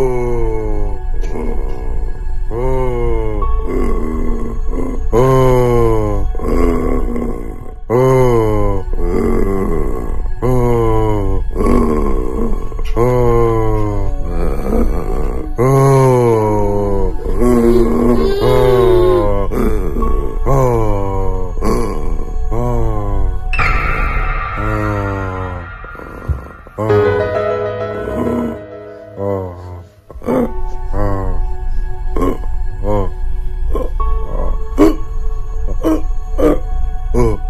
Oh. Oh.